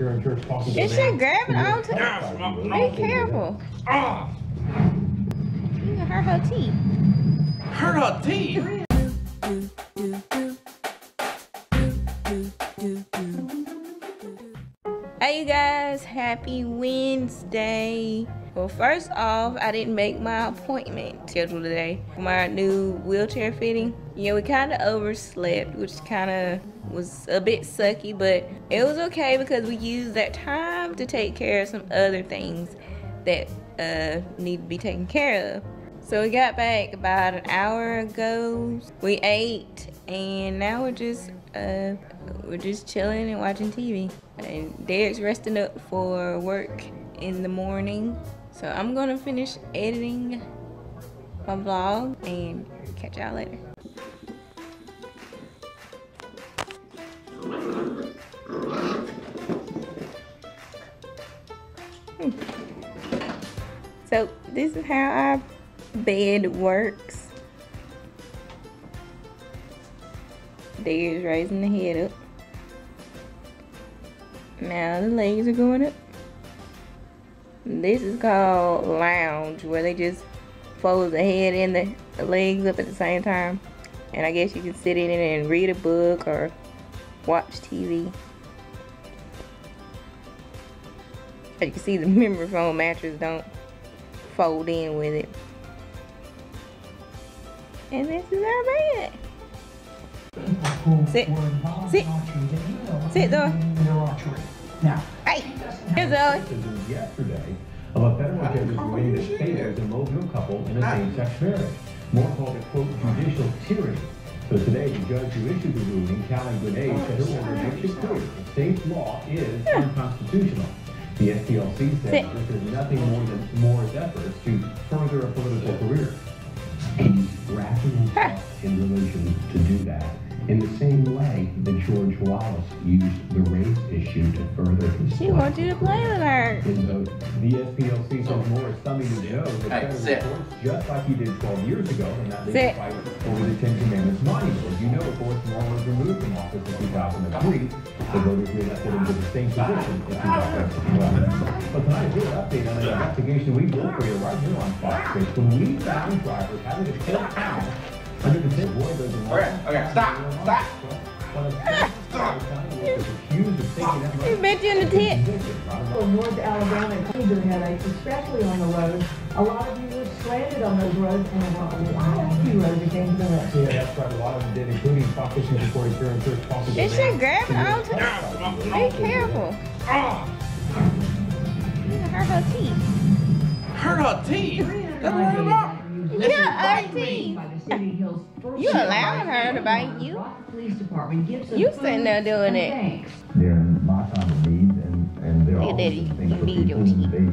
You're in church talking to It should grab it on to Be careful. Ah, You can hurt her teeth. hurt her teeth. Hey you guys, happy Wednesday. Well, first off, I didn't make my appointment scheduled today for my new wheelchair fitting. Yeah, we kind of overslept, which kind of was a bit sucky, but it was okay because we used that time to take care of some other things that uh, need to be taken care of. So we got back about an hour ago. We ate, and now we're just uh, we're just chilling and watching TV. And Derrick's resting up for work in the morning. So I'm gonna finish editing my vlog and catch y'all later. Hmm. So this is how our bed works. There's raising the head up. Now the legs are going up. This is called lounge, where they just fold the head and the, the legs up at the same time. And I guess you can sit in it and read a book or watch TV. As you can see, the memory foam mattress don't fold in with it. And this is our bed. Sit. Sit. Sit, Zoey. Now, Hey, here's Zoey. yesterday of a federal judge's ruling that favors a Mobile couple in a ah. same-sex marriage. Moore called it, quote, judicial tyranny. So today, the judge who issued the ruling, Callie Granade, said her order makes it oh, clear that state law is unconstitutional. The SPLC said Sit. this is nothing more than Moore's efforts to further a political career. He's wrapping himself in relation to do that in the same way that George Wallace used the race issue to further his She wants you to play with her. in vote. The SPLC says oh. Moore is thumbing his nose at Hey, sit. courts, just like he did 12 years ago in that Sit. fight over the Ten Commandments monument. As you know, of course, Moore was removed from office in 2003. The voters re-elected him to the same position in 2012. But tonight, here's an update on an investigation we did for you right here on Fox 6. When we found drivers having to kill cows under the same boy, there's a Okay, okay, stop, stop. When a was accused of taking that He bit you in the tit. From North Alabama and Cleveland headaches, especially on the road. A lot of you were stranded on those roads, and there were a lot of heroes that came to the rescue. Yeah, that's right. A lot of them did, including Fox Issues before he turned church talking to It should grab it on. Be careful. You can hurt her teeth. hurt her teeth. That's what I'm about. Yeah, bite her teeth. By the City Hills First You allowing her to bite you? Rock Police Department gives You sitting there doing it. thanks. They're in my time of need and, and they're Look at always that, things for need people. They